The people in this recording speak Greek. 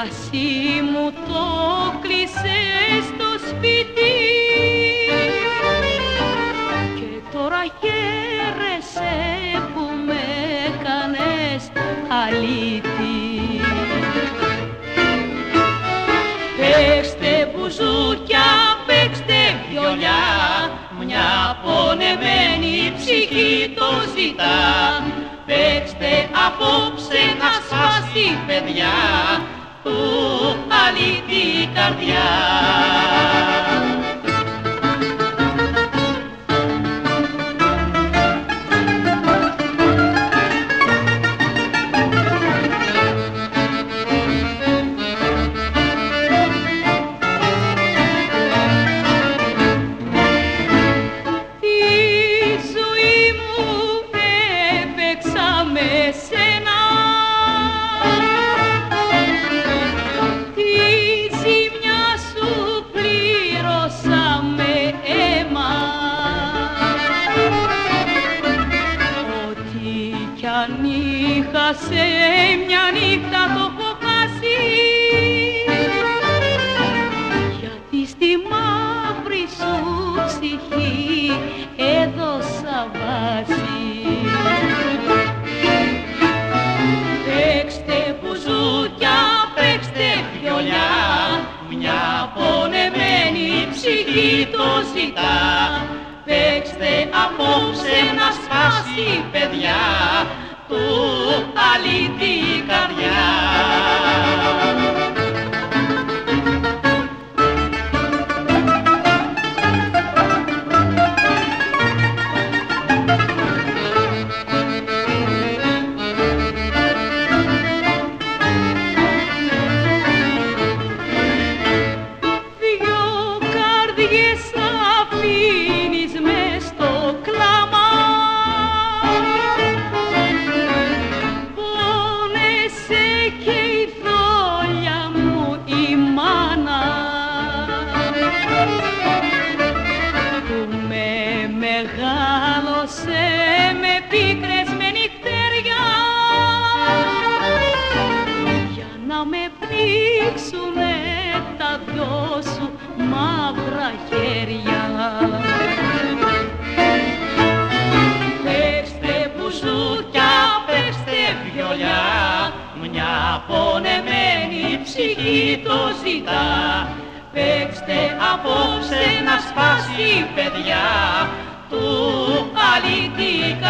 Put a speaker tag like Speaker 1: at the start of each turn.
Speaker 1: κρασί μου το κλείσε στο σπίτι και τώρα χαίρεσαι που με κάνες αλήτη. Παίξτε μπουζούκια, παίξτε βιολιά, μια πονεμένη ψυχή το ζητά. Παίξτε απόψε να σπάσει παιδιά του αλήτη καρδιά σε μια νύχτα το έχω χάσει. Γιατί στη μαύρη σου ψυχή έδωσα βάση. Παίξτε μπουζούκια, παίξτε βιολιά. Μια πονεμένη ψυχή το ζητά. Παίξτε απόψε να σπάσει παιδιά. Τους αλήτη καρδιά. χέρια. Πέστε μπουζούκια, πέστε βιολιά, μια πονεμένη ψυχή το ζητά. Παίξτε απόψε να σπάσει παιδιά του αλητικά.